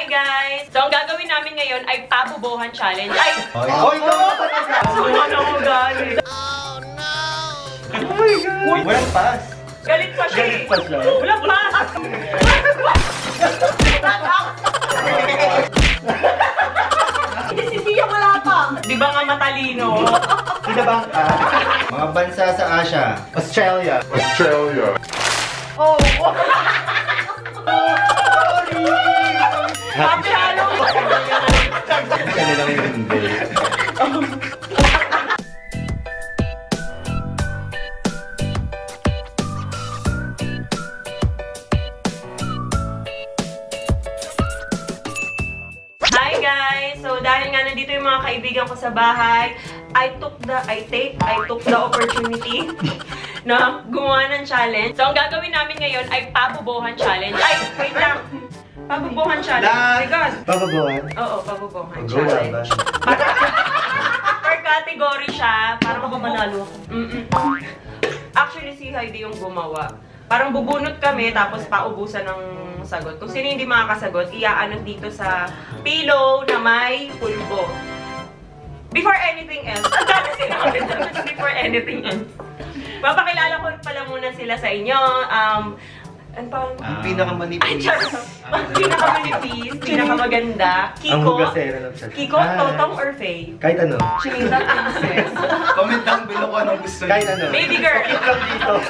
Hi guys! So ang gagawin namin ngayon ay pabubuhan challenge. Ay! Oy, oy, no! Ano mo galit? Oh my God! Walang pass. Galit pa siya Galit eh. pa siya. Wala pa! Hindi si Tia wala pa. Di ba nga matalino? Sinabang ka. Mga bansa sa Asia. Australia. Australia. Oh, oh. Happy Halloween! Lang yung hindi. Hi guys! So dahil nga nandito yung mga kaibigan ko sa bahay, I took the, I take, I took the opportunity na gumawa ng challenge. So ang gagawin namin ngayon ay pabubuhan challenge. Ay, wait lang! Pabubuhan challenge. Because, Pababawan. oo, pabubuhan challenge. Per category siya, para makamanalo ako. Mm-mm. Actually, si Heidi yung gumawa. Parang bubunot kami, tapos paubusan ng sagot. Kung sino hindi makakasagot, iaanod dito sa pillow na may pulbo. Before anything else, ang dami sinabi before anything else. Papakilala ko pala muna sila sa inyo. Um, ano pa? Ang Ay, pinakamanipis. charot. Pinakamanipis, pinakamaganda. Ang Kiko. hugasera ng chat. Kiko, Totong, or Faye? Kahit ano. Chinita Princess. Comment down below kung anong gusto Kahit ano. Baby girl. Keep lang dito.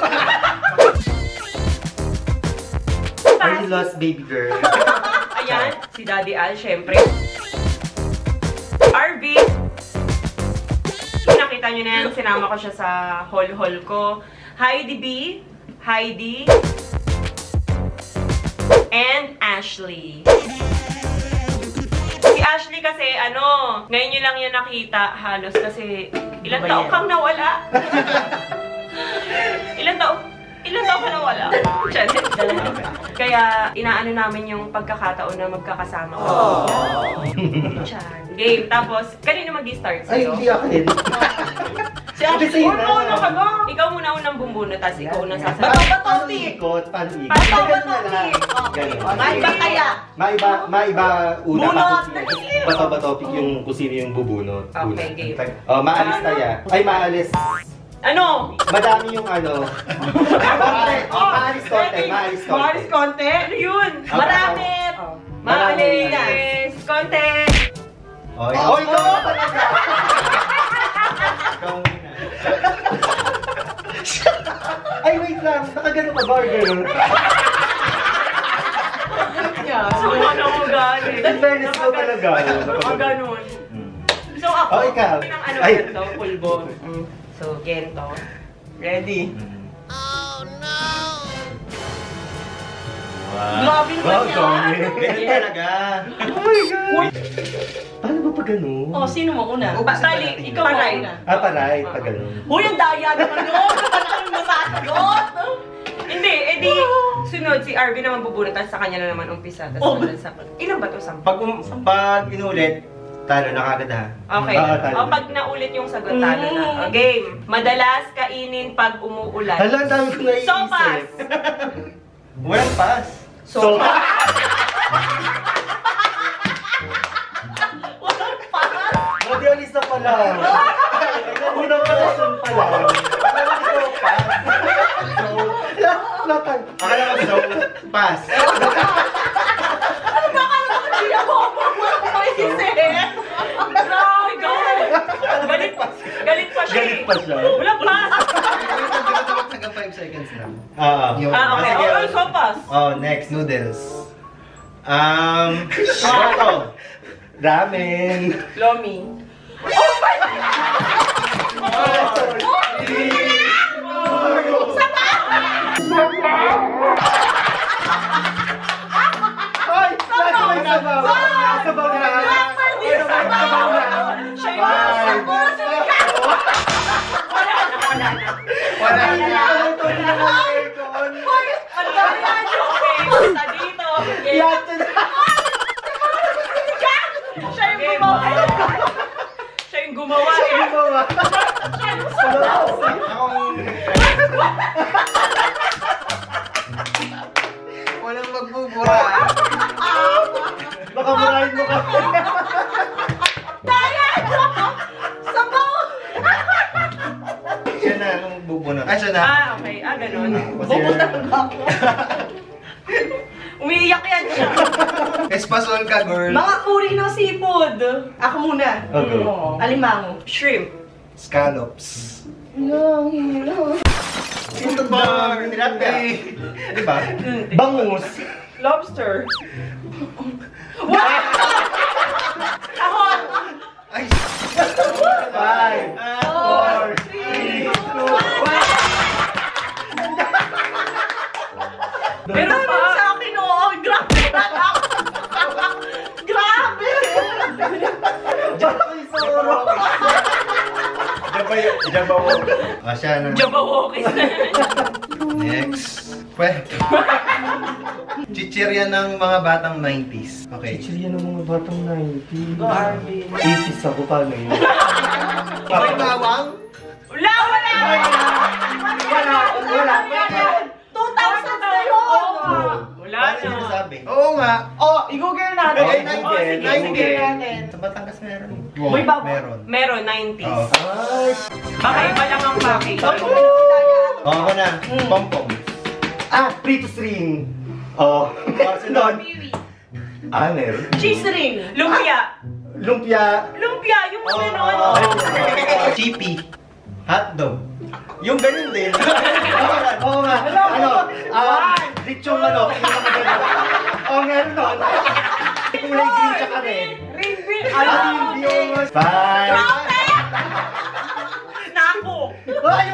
Are you lost, baby girl? Ayan, si Daddy Al, syempre. RV. Nakita nyo na yan, sinama ko siya sa hall-hall ko. Heidi B. Heidi. And Ashley. Si Ashley kasi, ano, ngayon nyo lang yan nakita halos kasi ilang taong kang nawala. ilang taong, ilang taong ka nawala. Kaya inaano namin yung pagkakataon na magkakasama ko. Game. Tapos, kanino mag-start Ay, sa'yo? hindi ako din. Si Ashley, Kasi yun huwag na. mo na ka ba? Ikaw muna unang bumbuno, tapos ikaw unang Paano sasagot. Bato, paano Topi. ikot? Paano ikot? Paano Ganun ba, na lang. Topi? Okay. Ganun. Maiba kaya. Maiba, maiba una pa kung sino. Bato ba topic yung kung sino yung bubunot. Okay, Una. game. Oh, maalis tayo. Ay, maalis. Ano? Madami yung ano. Konti. Oh, maalis konti. Maalis konti. Maris konti. Ano yun? Ah, Marami. Maalis! Konti! Oh, ikaw, oh, ikaw talaga. Ikaw. Ay, wait lang. Nakagano ka ba? So, ano mo galing? In fairness daw talaga. Mga ganun. Hmm. So, ako, Oh, ikaw. ng ano Ay. gento, pulbo. Mm. So, gento. Ready? Grabe naman Wow, yan. Talaga. Oh my God. Paano ba pag ganun? Oh, sino mo una? Tali, ikaw Paray. na. Ah, paray. Pag ganun. Huy, ang daya naman yun. Ano na masasagot? Hindi, edi, sunod si Arvin naman bubunot at sa kanya na naman umpisa. Tapos Oh. sa... Ilan ba to? Sampu? Pag, um, pag inulit, talo na kagad ha. Okay. Ah, talo. o, pag naulit yung sagot, talo na. Mm. O, game. Madalas kainin pag umuulan. Hala, dami ko naiisip. Sopas! Walang pass. Sopas! Walang pass. Madialis na pala. Unang kalasyon pala. Pass. So, latan. Akala ko so, pass. Ano ba ka naman? Hindi ako walang paisip. Grabe, galit! Galit pa. Galit pa siya Galit pa siya. Wala pa. Taga 5 seconds lang. Ah, Ah, okay. sige. Oh, sopas. Oh, next, noodles. Um, ano? Ramen. Lomi. Ay! Nasa may sabaw! Sabaw na! Sabaw. Yung Five. Wala na, wala na. Wala na. ito na Walang magbubura. Baka murahin mo kasi. Sabaw! Siya na ang bubunot. Ah, siya na. Ah, okay. Ah, ganun. Pupunta lang ako. Umiiyak yan siya. Espasol ka, girl. Mga uri ng seafood. Ako muna. Okay. Mm. Alimango. Shrimp. Scallops. No, no. Ito ba? Tilapia. Di ba? Bangus. Lobster. Ay, Five. Four. three, two, one. Meron Jabay, jabaw. ah, siya na. Jabawokis na. Next. Pwede. Chichirya ng mga batang 90s. Okay. Chichirya ng mga batang 90. Go, Arvin. 80s ako, paano yun? May bawang? Wala, wala! Wala, wala. 2,000 na yun! Wala na. sinasabi? Oo nga. Oh, i-google natin. Okay, Oh, sige, sige, sige. sige natin. Sa Batangas meron. May bawang? Meron. Meron, 90s. Oo. Ay, Baka iba lang ang package. Oo, ako na. Pompom. ah, Frito String. Oh. Sunod. Ah, meron. Cheese ring. Lumpia. Lumpia. Lumpia, yung Oh, gano'n. oh. Chippy. Hotdog. Yung ganun din. Oo nga. Ano? Ah, lechong ano. Yung nakagano. Oo, meron nun. Kulay green tsaka red. Ring. Ah, hindi yun. Five. Nako. Ay,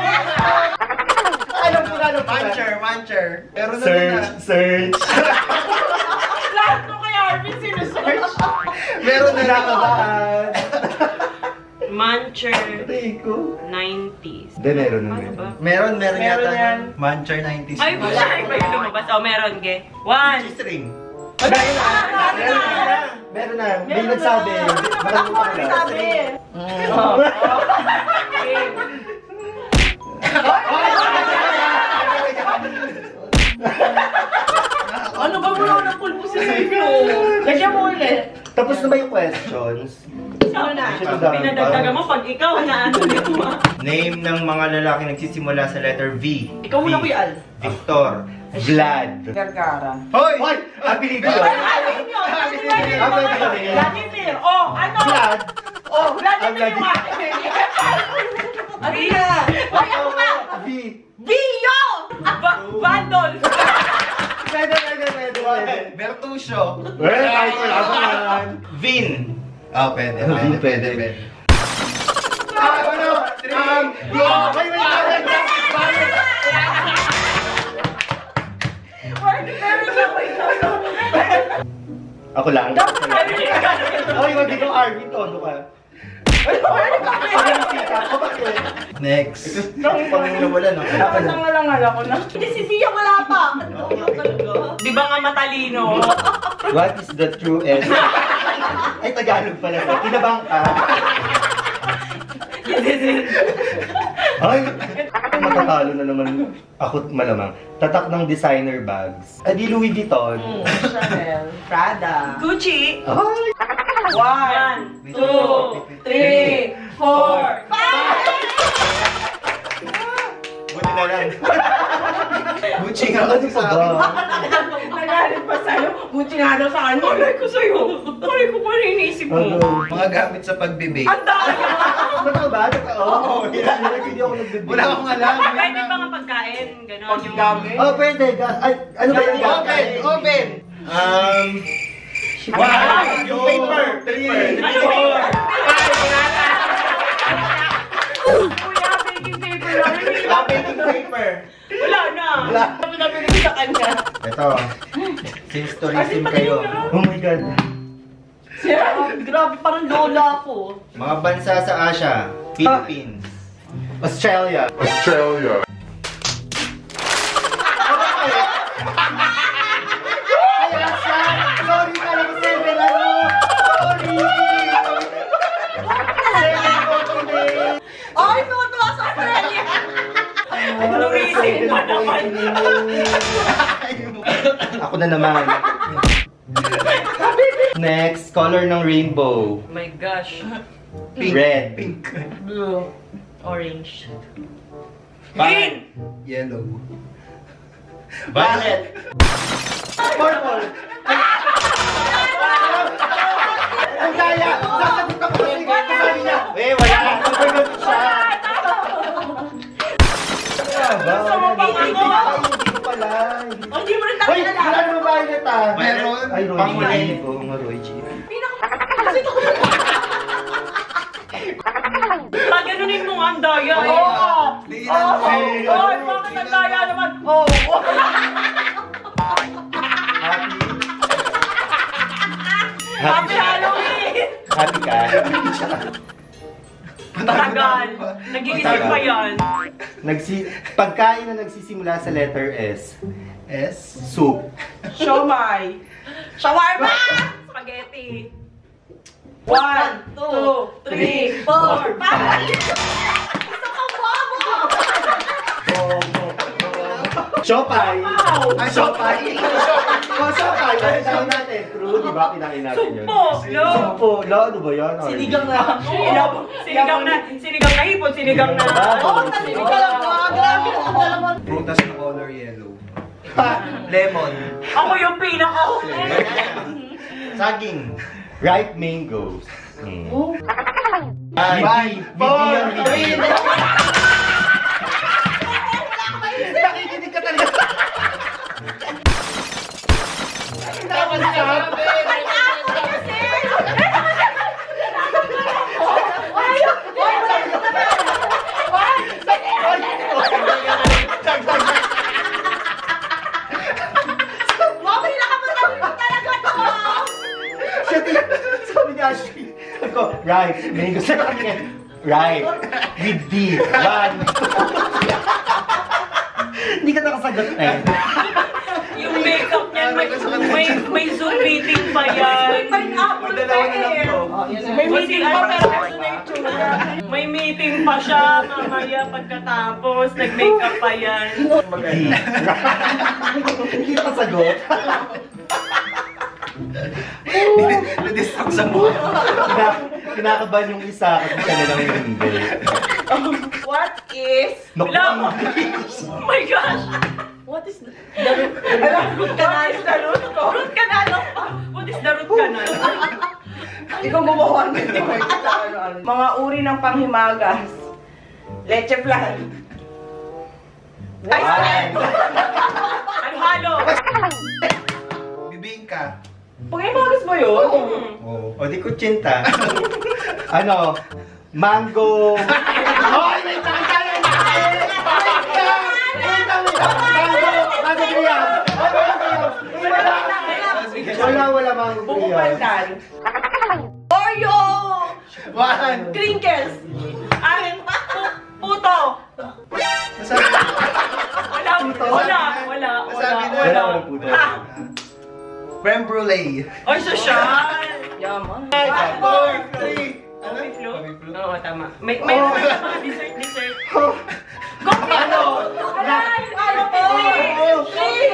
Alam ko na, alam ko na. Muncher, muncher. Pero na Search, search. Lahat ko kay Arvin sinusearch. Meron na na. Kinakabahan. Muncher Patay ko. 90s. Hindi, meron na Ano meron. ba? Meron, meron, Meron yata. yan. nun. Muncher 90s. Ay, wala. Iba yung lumabas. Oh, meron, ge. One. Cheese ring. Meron na. Meron na. May nagsabi. na. Marami pa Ano na. sabi? Ano ba muna ng pulpo sa inyo? Lagyan mo ulit. Tapos na ba yung questions? Ano na? Pinadagdagan mo pag ikaw na ano gawa. Name ng mga lalaki nagsisimula sa letter V. Ikaw muna. Kuya Al. Victor. Vlad. Vergara. Hoy! Hoy! Apelido yun. Alin yun? Alin yun? Ah, pwede ba rin? Vladimir. Oh, ano? Vlad. Oh, Vladimir yung akin. Na? Hoy, ako na. V. Bio! Va- Vandal. Pwede, pwede, pwede, pwede. Bertuccio. Well, kahit wala naman. Vin. Ah, pwede, pwede, pwede. Ah, ano? Um, di, wait, wait, wait, Ako lang. Hoy, wag ikaw Arvin, todo ka. Ano? Next. Pang nawala, no? Ako na. Nangalangal ako na. Hindi, si Sia wala pa. Di ba nga matalino? What is the true end? Ay, Tagalog pala. Kinabang ka. Ay, matatalo na naman ako malamang. Tatak ng designer bags. Ay, di Louis Vuitton. Hmm, Chanel. Prada. Gucci. Ay, One, Two, three, four, five! buti na lang. Gucci nga Ano kasi pa sa ba? akin. Nagalit pa sa'yo. Buti nga daw sa kanya. Malay ko sa'yo. Malay ko kung ano iniisip mo. Ano? Mga gamit sa pagbibig. Ang dami. Totoo ba? Totoo? Oo, Hindi ako nagbibigay. Wala akong alam. Pwede ba nga pagkain? Ganon yung... Oh, pwede. Ay, ano ba yung Open! Open! Um... Wow! Paper! Three! Ano yun? Kuya, baking paper lang. Ah, paper paper. Wala na. Wala. Sabi na binigay sa kanya. Ito. Since tourism kayo, Oh my God. Siya, grabe parang lola ako. mga bansa sa Asia, Philippines. Australia. Australia. Ay, Asya! Sorry ka lang, seven, ano? Sorry! Seven, continent. Ay, tuwa sa Australia! Pa naman. Ako na naman. Next, color ng rainbow. Oh my gosh. Red. Pink. Blue. Orange. Green! Yellow. Violet. Purple. Ang kaya! Sasagot ako kasi sabi niya. Eh, wala. Sasagot Meron. Ay, Roy Panguli. G. Nga, Roy G. Paganunin mo nga ang daya. Oo! Oo! Oo! Bakit ang daya naman? Oo! Happy. Happy. Halloween! Happy ka. Matagal. Nag-iisip pa yan. Nagsi pagkain na nagsisimula sa letter S. S. Soup. Siomay! Shawarma! Spaghetti. One, two, three, four, five! Siopay. Ay, Shopay. Oh, siopay. Ano tawag natin? True, di ba? Kinain natin yun. Sumpo. Lo. Sumpo. Lo, ano ba yun? Sinigang na. Oo. Sinigang na, sinigang na hipon, sinigang na. Oo, Sinigang na. Grabe ang dalawa. Prutas ng color yellow. Lemon. Ako yung pinaka Saging. Ripe mangoes. Four, Vivian, three, Vivian. Nakikinig ka talaga. Dapat sabi. Ako, ripe mangoes. Sabi niya, ripe. With D. One. Hindi ka nakasagot eh. Yung makeup niyan, may, may, may Zoom meeting pa yan. Pineapple Magdalawa na lang to. May meeting pa pero gusto na yung tsura. May meeting pa siya mamaya pagkatapos. Nag-makeup pa yan. D. Hindi ka sagot. Nadistract sa mukha. Kina, kinakabahan yung isa kasi siya na lang yung hindi. What is... Naku, Wala. Oh my gosh! What is... The root... Alam, root canal. The root ko. Root canal of... What is the root canal? Ikaw gumawa nito. Mga uri ng panghimagas. Leche flan. Ay, One. Ano halo? Bibingka. panghimagas ba yun? Oo. O di ko chinta. Ano? Mango. Hoy, may yan! Mango! Mango griyam! Wala, wala mango pandan. Oreo! One. Crinkles! Pu- puto! Wala, wala, wala, wala, na. Wala, wala. Creme brulee. Ay, social! Yaman. Five, four, three. Coffee flow? Coffee flow. Oo, tama. May, may, Oh. may mga dessert, dessert. Oh, Coffee Ano? Wala, ano to? Oh. Coffee.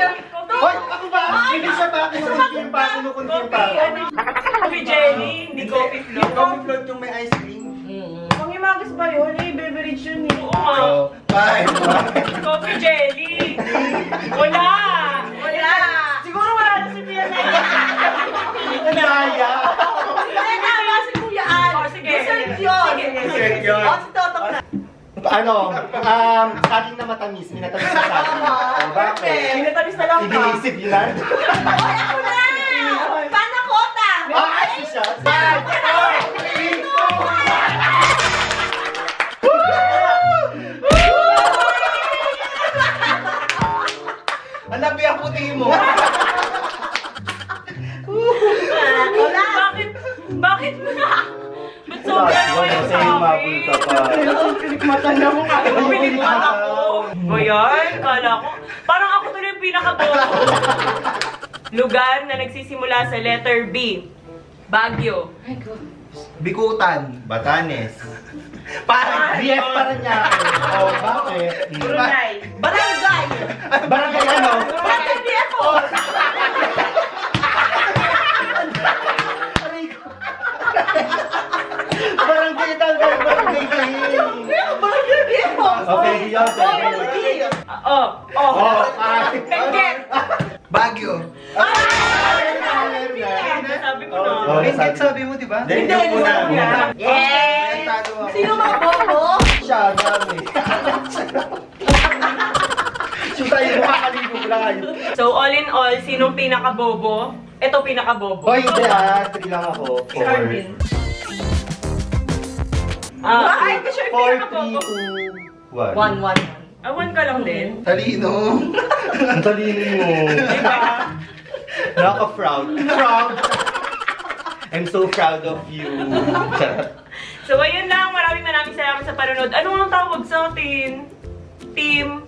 Hoy, ako ba? Hindi siya pa. Kinukuntim pa. Kinukuntim pa. Coffee jelly, hindi coffee flow. Coffee float yung may ice cream. Panghimagas ba yun? Eh, beverage yun eh. Oo nga. So, five. Coffee jelly. Wala! Yun. Oh, si Totok na. Ano? Um, saging na matamis. Minatamis na saging. O, bakit? Minatamis na lang ka. Iniisip yun lang. Ay, ako na! Panakota! Ah, ay, siya. Five, four, three, two, Hanap yung puti mo. Ka pa. Pinikmata na mo ka. Pinikmat ako. Bayan, kala ko. Parang ako tuloy yung pinakaboto. Lugar na nagsisimula sa letter B. Baguio. Bikutan. Batanes. Five. BF pa rin niya. Oh, bakit? Brunei. Barangay! Barangay ano? Barangay BFO! Oh, oh. Oh. Baguio. Sabi ko Oh, na. Benguet sabi mo, di ba? Hindi, Hindi, yung hindi yan. Yes! Sino mga bobo? Siya, dami. So tayo, makakaligo lang. So, all in all, sinong pinaka-bobo? Ito pinaka-bobo. Hoy, hindi ah. Three lang ako. Si. Ah, Ay, siya yung Four, three, pinaka-bobo. two, one. One, one. Awan ka lang din. Talino. Ang talinin mo. Diba? Nakaka-proud. Proud. I'm so proud of you. Charot. So, ayun lang. Maraming maraming salamat sa panonood. Ano ang tawag sa atin? Team?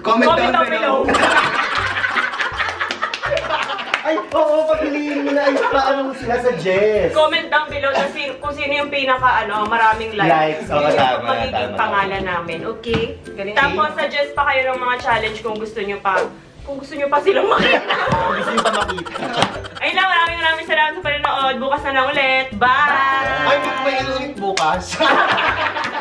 Comment, Comment down below. Ay, oo, pagpiliin mo na. Ay, paano mo sila sa Jess? Comment down below kung sino, kung sino yung pinaka, ano, maraming likes. Likes, oo, yung tama, magiging tama. pangalan namin, okay? Tapos, suggest pa kayo ng mga challenge kung gusto nyo pa. Kung gusto nyo pa silang makita. Gusto nyo pa makita. Ayun lang, maraming maraming salamat sa panonood. Bukas na lang ulit. Bye! Ay, may may ano ulit bukas.